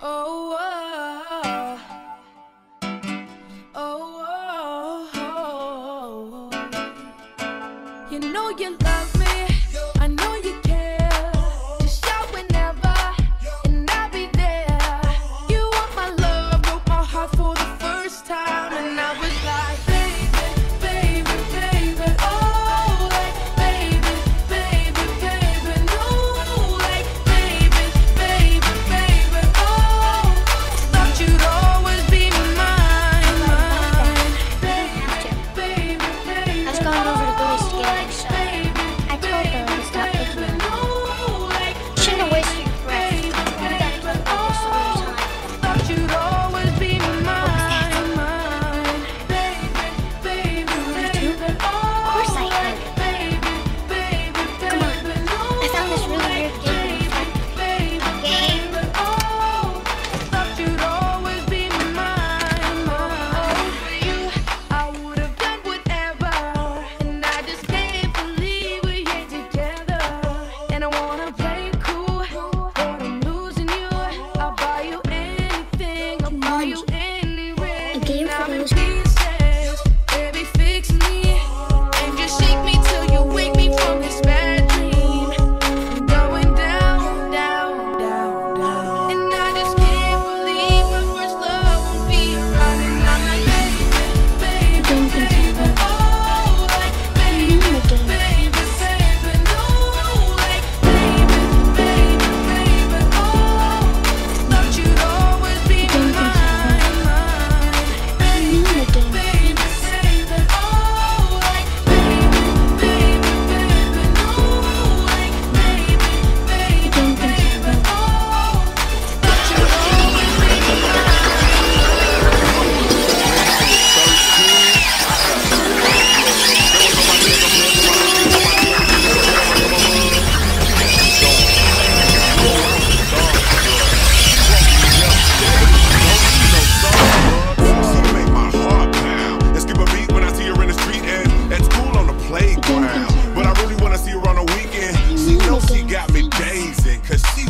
Oh, oh, oh, you know you love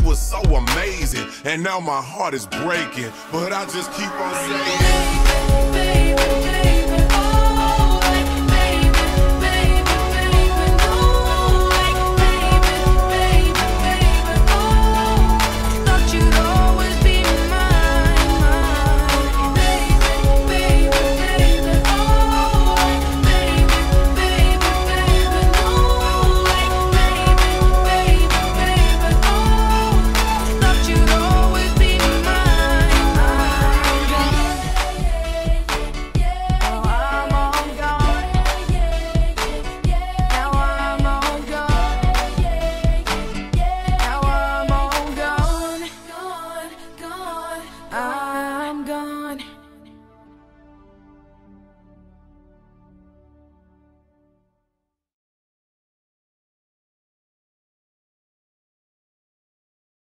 was so amazing, and now my heart is breaking. But I just keep on saying, baby, baby, baby.